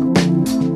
Música